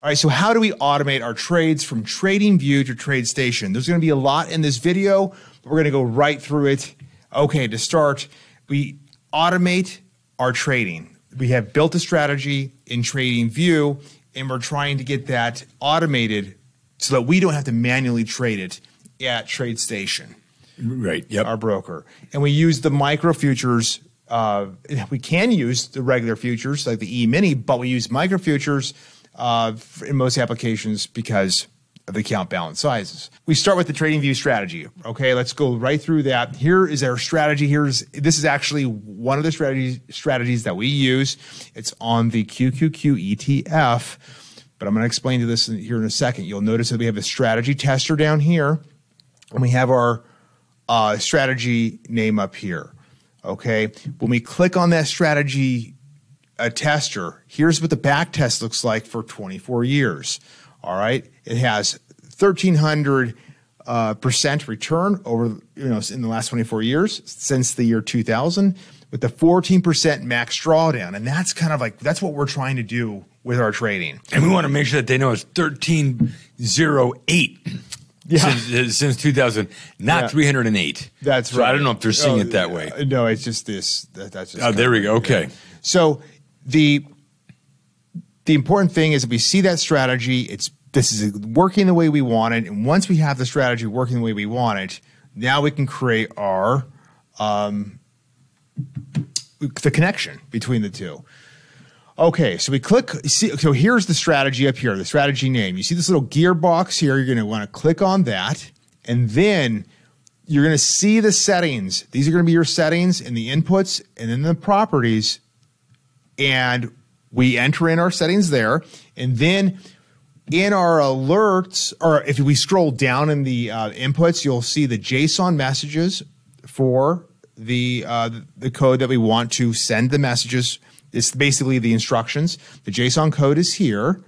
All right, so how do we automate our trades from TradingView to TradeStation? There's going to be a lot in this video, but we're going to go right through it. Okay, to start, we automate our trading. We have built a strategy in TradingView, and we're trying to get that automated so that we don't have to manually trade it at TradeStation. Right. Yep. Our broker, and we use the micro futures. Uh, we can use the regular futures like the E Mini, but we use micro futures uh, in most applications because of the account balance sizes. We start with the TradingView strategy. Okay, let's go right through that. Here is our strategy. Here's this is actually one of the strategies strategies that we use. It's on the QQQ ETF, but I'm going to explain to this here in a second. You'll notice that we have a strategy tester down here, and we have our uh, strategy name up here. Okay, when we click on that strategy a tester. Here's what the back test looks like for 24 years. All right, it has 1,300 uh, percent return over you know in the last 24 years since the year 2000 with the 14% max drawdown and that's kind of like that's what we're trying to do with our trading and we want to make sure that they know it's 1308 yeah. since, uh, since 2000 not yeah. 308 that's so right i don't know if they're seeing oh, it that way no it's just this that, that's just oh there we go okay yeah. so the the important thing is if we see that strategy, it's this is working the way we want it, and once we have the strategy working the way we want it, now we can create our um, the connection between the two. Okay, so we click. See, so here's the strategy up here, the strategy name. You see this little gearbox here. You're going to want to click on that, and then you're going to see the settings. These are going to be your settings and the inputs, and then the properties and we enter in our settings there. And then in our alerts, or if we scroll down in the uh, inputs, you'll see the JSON messages for the uh, the code that we want to send the messages. It's basically the instructions. The JSON code is here,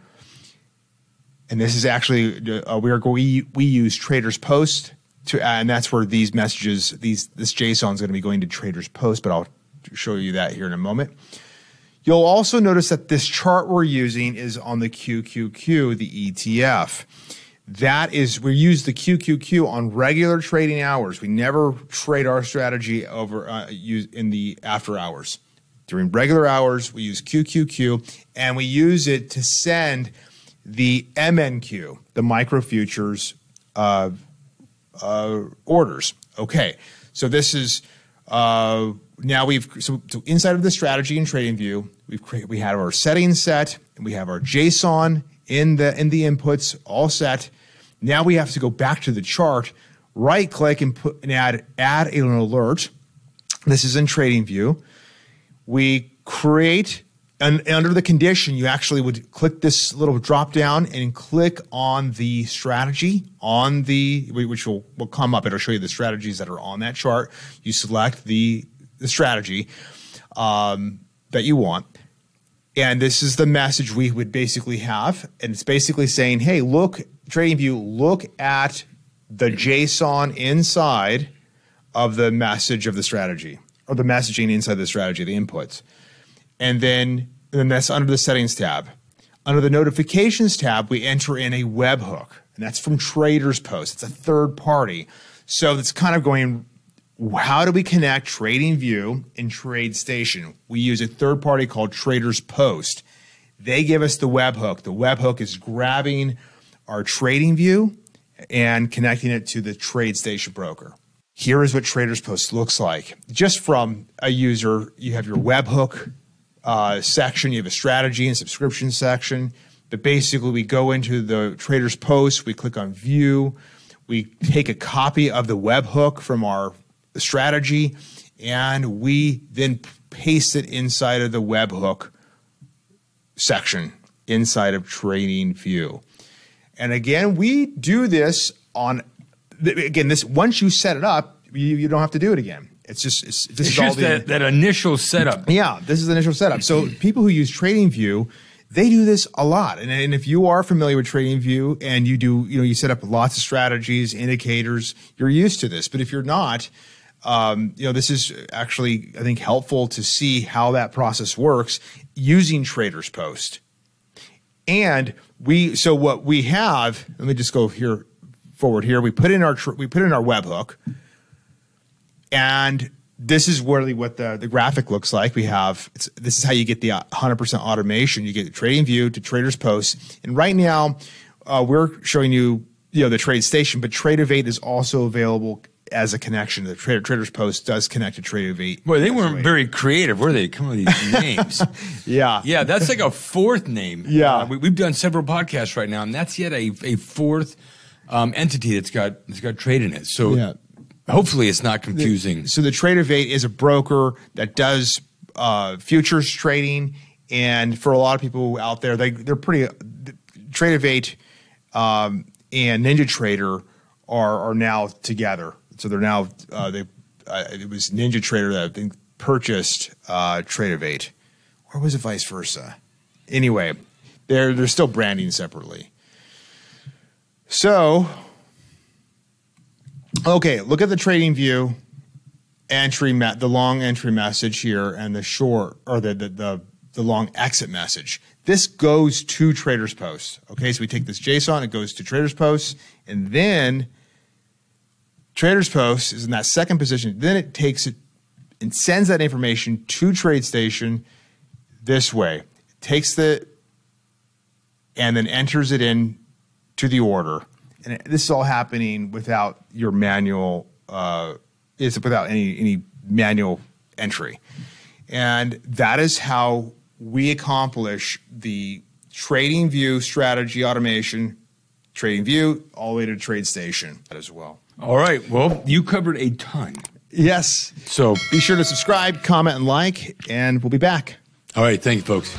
and this is actually uh, we are we we use Traders Post to, and that's where these messages these this JSON is going to be going to Traders Post. But I'll show you that here in a moment. You'll also notice that this chart we're using is on the QQQ, the ETF. That is, we use the QQQ on regular trading hours. We never trade our strategy over uh, use in the after hours. During regular hours, we use QQQ and we use it to send the MNQ, the micro futures uh, uh, orders. Okay, so this is uh, now we've so, so, inside of the strategy and TradingView, we've created we have our settings set, and we have our JSON in the in the inputs all set. Now we have to go back to the chart, right click and put and add add an alert. This is in trading view. We create and under the condition, you actually would click this little drop down and click on the strategy on the which will, will come up. It'll show you the strategies that are on that chart. You select the the strategy um, that you want. And this is the message we would basically have. And it's basically saying, hey, look, TradingView, look at the JSON inside of the message of the strategy or the messaging inside the strategy, the inputs. And then, and then that's under the settings tab. Under the notifications tab, we enter in a webhook, and that's from Traders Post. It's a third party. So it's kind of going how do we connect TradingView and TradeStation? We use a third party called Traders Post. They give us the webhook. The webhook is grabbing our TradingView and connecting it to the TradeStation broker. Here is what Traders Post looks like. Just from a user, you have your webhook uh, section, you have a strategy and subscription section. But basically, we go into the Traders Post, we click on View, we take a copy of the webhook from our strategy, and we then paste it inside of the webhook section inside of Trading View. And again, we do this on again this once you set it up, you, you don't have to do it again. It's just it's, this it's is just all that, that initial setup. Yeah, this is the initial setup. So people who use TradingView, they do this a lot. And, and if you are familiar with TradingView and you do, you know, you set up lots of strategies, indicators, you're used to this. But if you're not, um, you know, this is actually, I think, helpful to see how that process works using Traders Post. And we so what we have. Let me just go here forward here. We put in our we put in our webhook, and this is really what the, the graphic looks like. We have this is how you get the 100% automation. You get Trading View to Traders Post, and right now uh, we're showing you you know the Trade Station, but Tradovate is also available as a connection. The Trader Traders Post does connect to Tradovate. Boy, they weren't very creative, were they? Come on, these names. yeah, yeah, that's like a fourth name. Yeah, uh, we, have done several podcasts right now, and that's yet a, a fourth um, entity that's got that's got trade in it. So yeah. hopefully, it's not confusing. The, so the Tradovate is a broker that does uh, futures trading, and for a lot of people out there, they they're pretty. Tradovate um, and Ninja Trader are are now together. So they're now uh, they uh, it was Ninja Trader that I think purchased uh, Tradovate, or was it vice versa? Anyway, they're they're still branding separately. So, okay, look at the trading view entry, me- the long entry message here, and the short or the the, the the long exit message. This goes to Traders Post. Okay, so we take this JSON, it goes to Traders Post, and then Traders Post is in that second position. Then it takes it and sends that information to TradeStation this way. It takes the and then enters it in to the order. And this is all happening without your manual. Uh, it's without any any manual entry, and that is how we accomplish the trading view strategy automation, Trading View, all the way to Trade Station as well. All right. Well, you covered a ton. Yes. So be sure to subscribe, comment, and like, and we'll be back. All right. Thank you, folks.